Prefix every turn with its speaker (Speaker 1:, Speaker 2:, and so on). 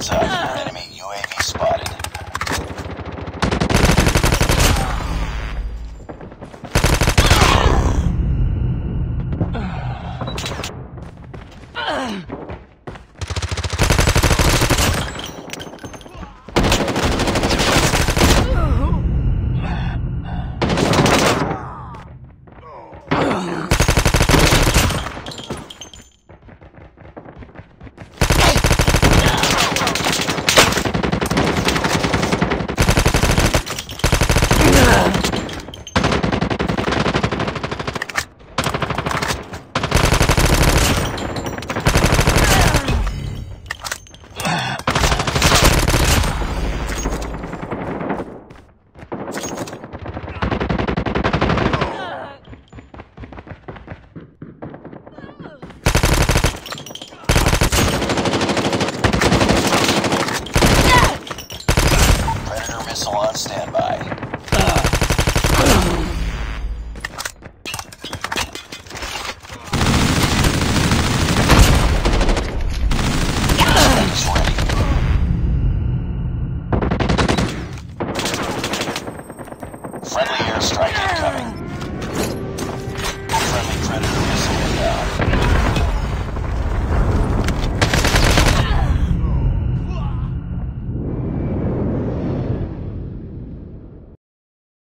Speaker 1: Heads up, enemy UAV spotted. Ugh. strike incoming.